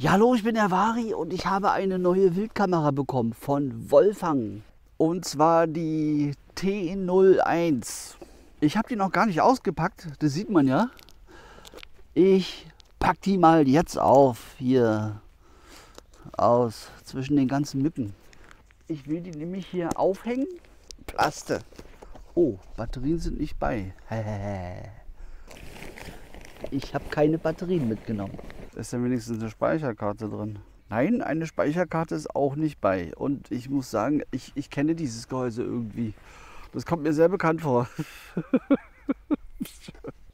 Ja, hallo, ich bin der Vari und ich habe eine neue Wildkamera bekommen von Wolfang. Und zwar die T01. Ich habe die noch gar nicht ausgepackt, das sieht man ja. Ich pack die mal jetzt auf, hier aus, zwischen den ganzen Mücken. Ich will die nämlich hier aufhängen. Plaste. Oh, Batterien sind nicht bei. Ich habe keine Batterien mitgenommen. Ist denn wenigstens eine Speicherkarte drin? Nein, eine Speicherkarte ist auch nicht bei. Und ich muss sagen, ich, ich kenne dieses Gehäuse irgendwie. Das kommt mir sehr bekannt vor.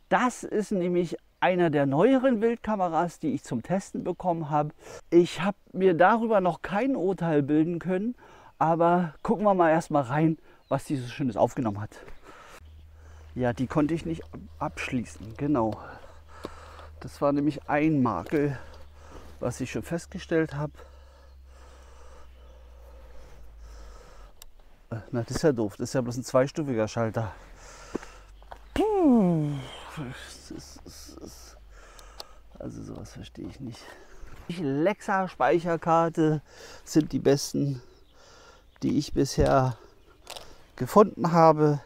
Das ist nämlich einer der neueren Wildkameras, die ich zum Testen bekommen habe. Ich habe mir darüber noch kein Urteil bilden können, aber gucken wir mal erstmal rein, was die so Schönes aufgenommen hat. Ja, die konnte ich nicht abschließen, genau. Das war nämlich ein Makel, was ich schon festgestellt habe. Äh, na, das ist ja doof. Das ist ja bloß ein zweistufiger Schalter. Also sowas verstehe ich nicht. Lexa Speicherkarte sind die besten, die ich bisher gefunden habe.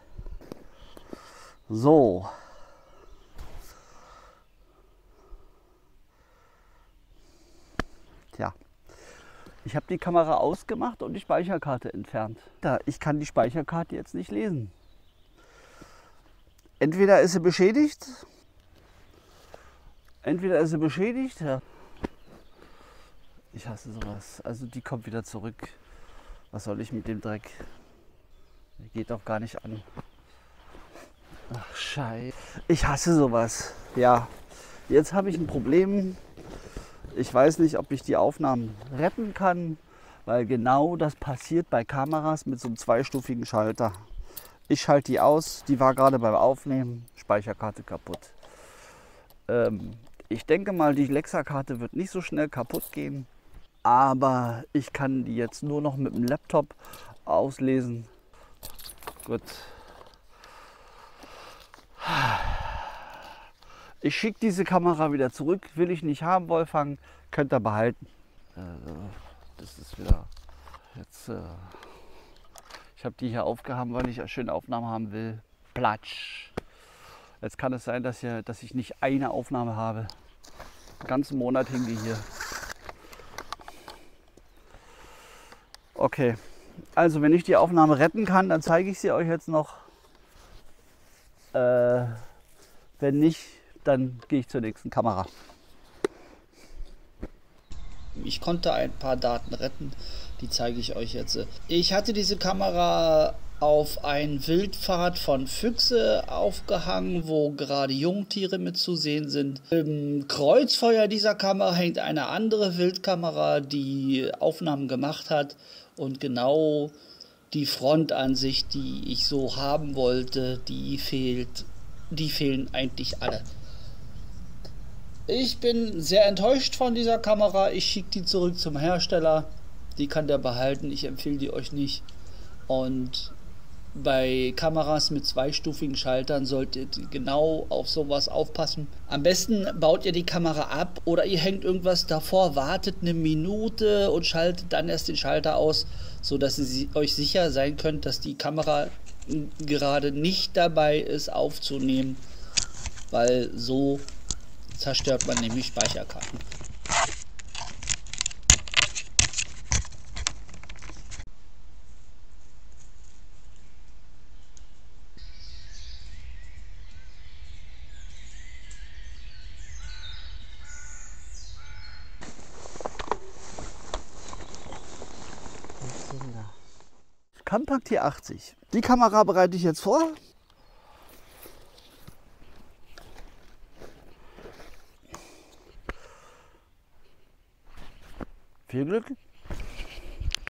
So, Ich habe die Kamera ausgemacht und die Speicherkarte entfernt. Da, ich kann die Speicherkarte jetzt nicht lesen. Entweder ist sie beschädigt, entweder ist sie beschädigt. Ja. Ich hasse sowas. Also die kommt wieder zurück. Was soll ich mit dem Dreck? Der geht doch gar nicht an. Ach Scheiße. Ich hasse sowas. Ja. Jetzt habe ich ein Problem. Ich weiß nicht, ob ich die Aufnahmen retten kann, weil genau das passiert bei Kameras mit so einem zweistufigen Schalter. Ich schalte die aus, die war gerade beim Aufnehmen, Speicherkarte kaputt. Ähm, ich denke mal, die Lexa-Karte wird nicht so schnell kaputt gehen, aber ich kann die jetzt nur noch mit dem Laptop auslesen. Gut. Ich schicke diese Kamera wieder zurück, will ich nicht haben, Wolfgang, könnt ihr behalten. Also, das ist wieder jetzt. Äh, ich habe die hier aufgehaben, weil ich eine schöne Aufnahme haben will. Platsch. Jetzt kann es sein, dass, hier, dass ich nicht eine Aufnahme habe. Den ganzen Monat hing die hier. Okay, also wenn ich die Aufnahme retten kann, dann zeige ich sie euch jetzt noch. Äh, wenn nicht, dann gehe ich zur nächsten Kamera. Ich konnte ein paar Daten retten, die zeige ich euch jetzt. Ich hatte diese Kamera auf ein Wildpfad von Füchse aufgehangen, wo gerade Jungtiere mit zu sehen sind. Im Kreuzfeuer dieser Kamera hängt eine andere Wildkamera, die Aufnahmen gemacht hat und genau die Frontansicht, die ich so haben wollte, die fehlt. Die fehlen eigentlich alle. Ich bin sehr enttäuscht von dieser Kamera. Ich schicke die zurück zum Hersteller. Die kann der behalten. Ich empfehle die euch nicht. Und bei Kameras mit zweistufigen Schaltern solltet ihr genau auf sowas aufpassen. Am besten baut ihr die Kamera ab oder ihr hängt irgendwas davor, wartet eine Minute und schaltet dann erst den Schalter aus, sodass ihr euch sicher sein könnt, dass die Kamera gerade nicht dabei ist aufzunehmen, weil so zerstört man nämlich Speicherkarten. Compact T80. Die Kamera bereite ich jetzt vor. Viel Glück.